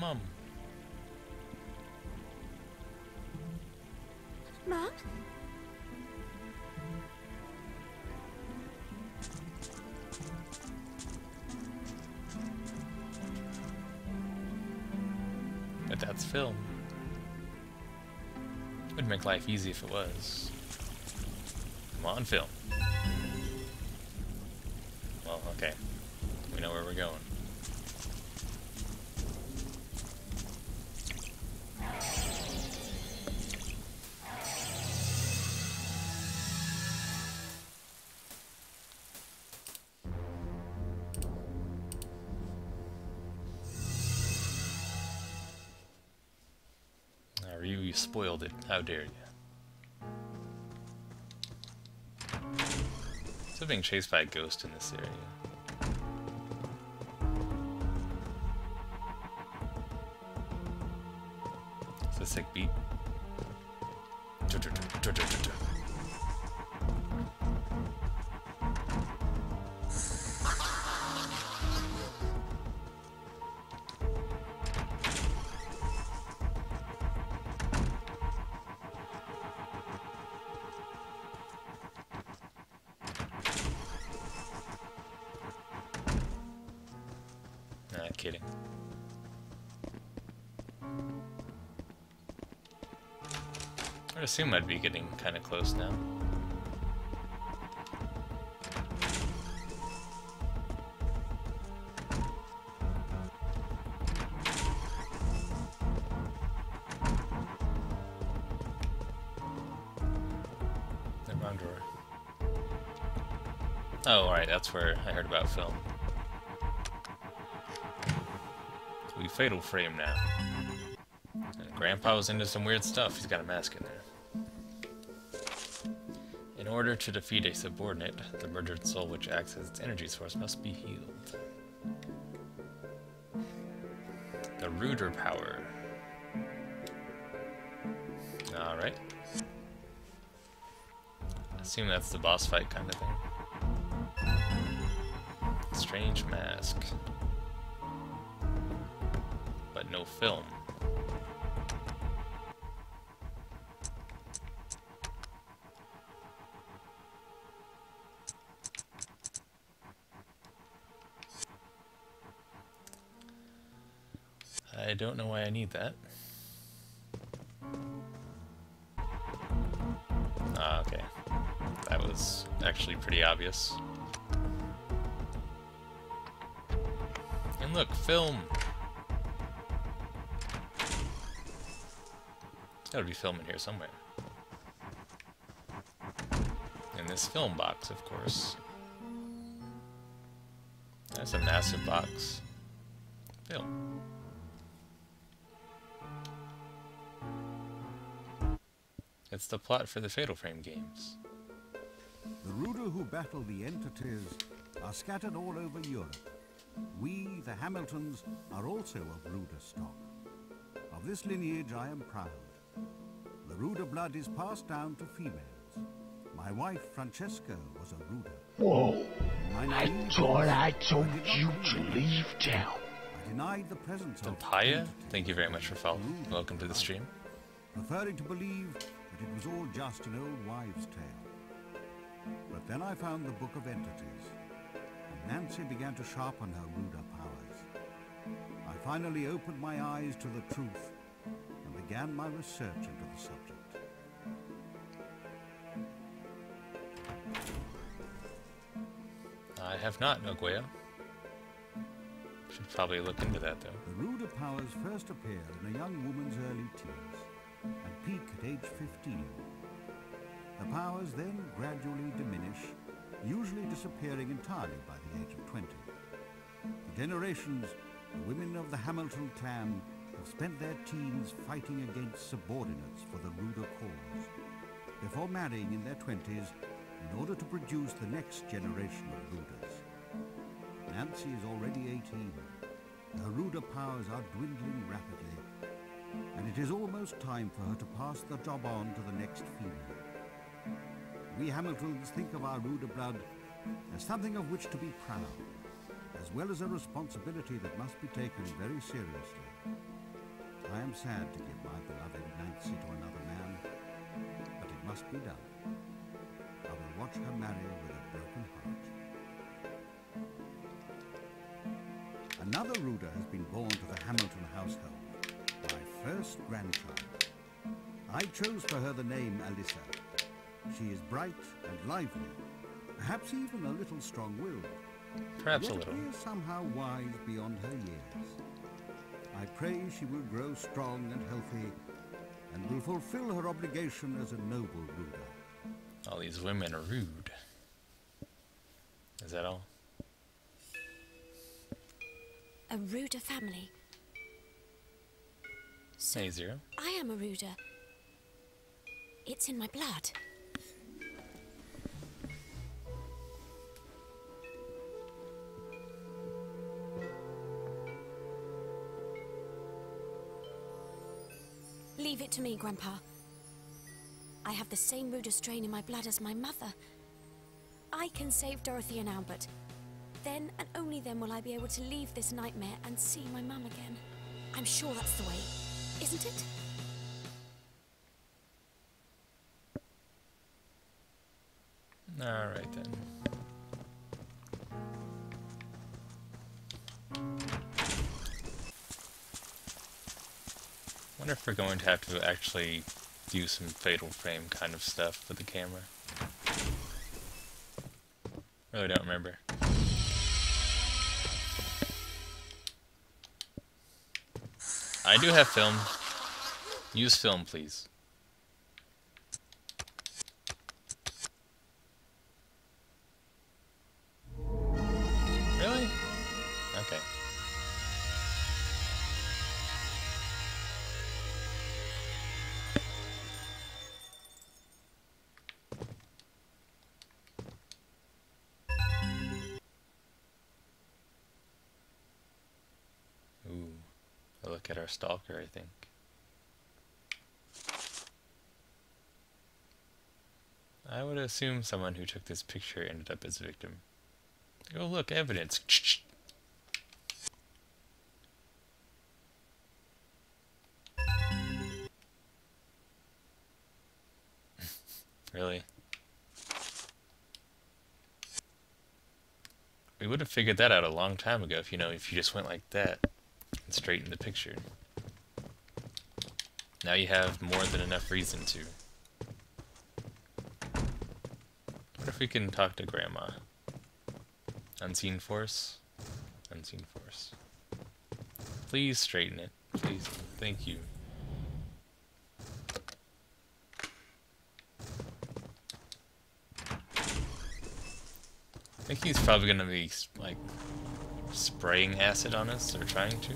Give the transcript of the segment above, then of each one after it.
Mum. Mom? But that's film. Would make life easy if it was. Come on, film. Well, okay. We know where we're going. Ryu, you spoiled it. How dare you. Still being chased by a ghost in this area. It's a sick beat. Kidding. I'd assume I'd be getting kind of close now. The. Oh, alright, that's where I heard about film. Fatal frame now. And Grandpa was into some weird stuff. He's got a mask in there. In order to defeat a subordinate, the murdered soul which acts as its energy source must be healed. The Rooder power. Alright. Assume that's the boss fight kind of thing. Strange mask. No film. I don't know why I need that. Ah, okay. That was actually pretty obvious. And look, film! Gotta be film in here somewhere. In this film box, of course. That's a massive box. Film. It's the plot for the Fatal Frame games. The Rooder who battle the entities are scattered all over Europe. We, the Hamiltons, are also of Rooder stock. Of this lineage I am proud. The Rooder blood is passed down to females. My wife, Francesca, was a Rooder. Whoa. My I naive thought I told did not you to leave town. I denied the presence of Papaya, entities, thank you very much for following. Welcome to the stream. preferring to believe that it was all just an old wives' tale. But then I found the Book of Entities, and Nancy began to sharpen her rooder powers. I finally opened my eyes to the truth and began my research into the subject. I have not, Noguea. Should probably look into that, though. The rooder powers first appear in a young woman's early teens and peak at age 15. The powers then gradually diminish, usually disappearing entirely by the age of 20. For generations, the women of the Hamilton clan spent their teens fighting against subordinates for the rooder cause, before marrying in their 20s in order to produce the next generation of rooders. Nancy is already 18. Her rooder powers are dwindling rapidly, and it is almost time for her to pass the job on to the next female. We Hamiltons think of our rooder blood as something of which to be proud, as well as a responsibility that must be taken very seriously. I am sad to give my beloved Nancy to another man, but it must be done. I will watch her marry with a broken heart. Another Rooder has been born to the Hamilton household, my first grandchild. I chose for her the name Alyssa. She is bright and lively, perhaps even a little strong-willed. Perhaps a Yet little. is somehow wise beyond her years. I pray she will grow strong and healthy, and will fulfill her obligation as a noble ruler. All these women are rude. Is that all? A Rooder family. So Hey, Zero. I am a Rooder. It's in my blood. Leave it to me, Grandpa. I have the same Rooder strain in my blood as my mother. I can save Dorothy and Albert. Then and only then will I be able to leave this nightmare and see my mum again. I'm sure that's the way, isn't it? Alright then. Wonder if we're going to have to actually do some fatal frame kind of stuff with the camera. Really don't remember. I do have film. Use film, please. Look at our stalker, I think. I would assume someone who took this picture ended up as a victim. Oh, look, evidence. really? We would have figured that out a long time ago if you know if you just went like that and straightened the picture. Now you have more than enough reason to. What if we can talk to Grandma? Unseen force? Unseen force. Please straighten it. Please. Thank you. I think he's probably gonna be, like, spraying acid on us, or trying to.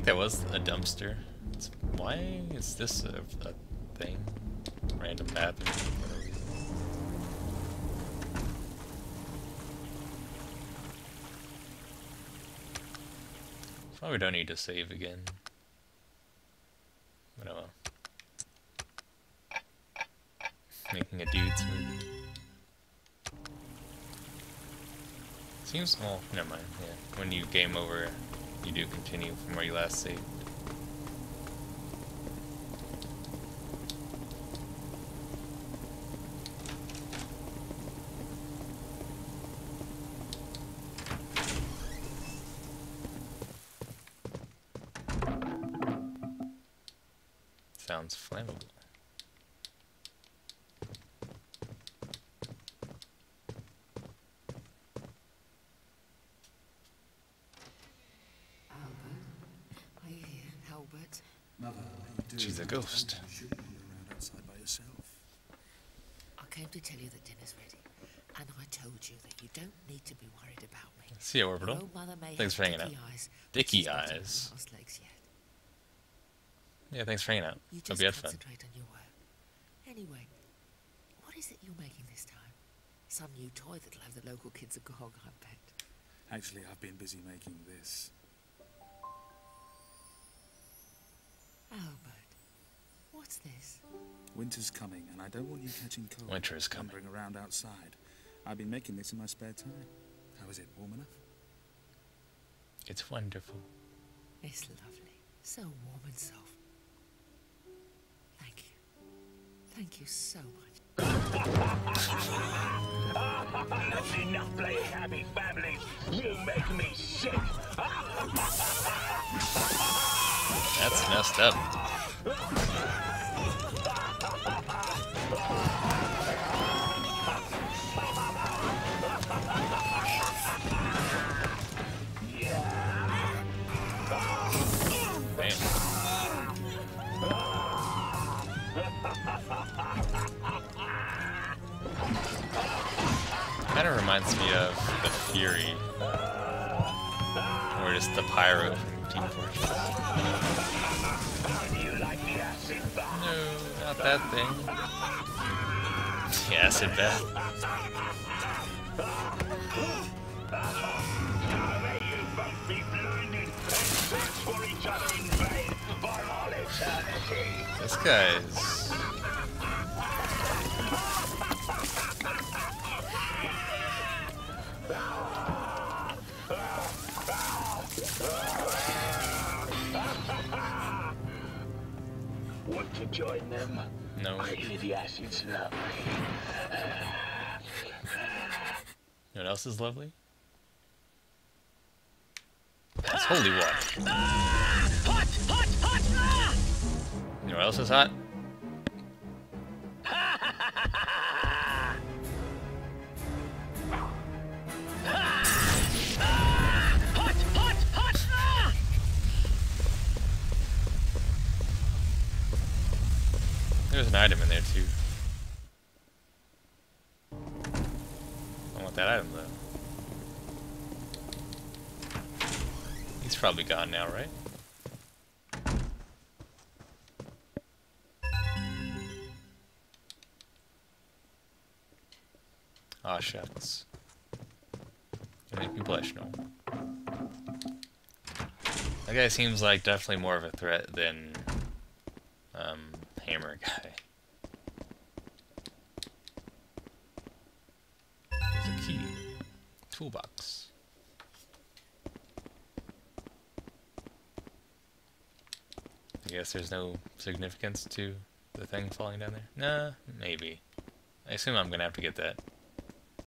Think that was a dumpster. It's, why is this a, a thing? Random bathroom. Probably don't need to save again. Well. Making a dude's movie. Seems, well, never mind, yeah. When you game over, you do continue from where you last saved. Sounds flammable. Albert? Are you here, Albert? Mother, what are you doing? She's a ghost. You shouldn't be around outside by yourself. I came to tell you that dinner's ready. And I told you that you don't need to be worried about me. See you, Your Orbital. old mother Thanks for hanging out. dicky eyes, Dicky she's not on eyes. legs yet. Yeah, thanks for hanging out. You Hope just you had fun. concentrate on your work. Anyway, what is it you're making this time? Some new toy that'll have the local kids agog, I bet. Actually, I've been busy making this. Oh, Albert, what's this? Winter's coming, and I don't want you catching cold. Winter is coming. Wandering around outside. I've been making this in my spare time. How is it? Warm enough? It's wonderful. It's lovely. So warm and soft. Thank you. Thank you so much. That's enough playing happy families. You make me sick. That's messed up. Kind of reminds me of the Fury, or just the Pyro from Team Fortress. No, not that thing. The acid bath. May you join them? No. I hear the acid's lovely. You know what else is lovely? It's holy water. Hot, hot, hot! ah! You know what else is hot? Hot, an item in there too. I want that item though. He's probably gone now, right? Aw, shucks. You make me blush, no. That guy seems like definitely more of a threat than um, hammer guy. There's a key. Toolbox. I guess there's no significance to the thing falling down there? Nah, maybe. I assume I'm gonna have to get that.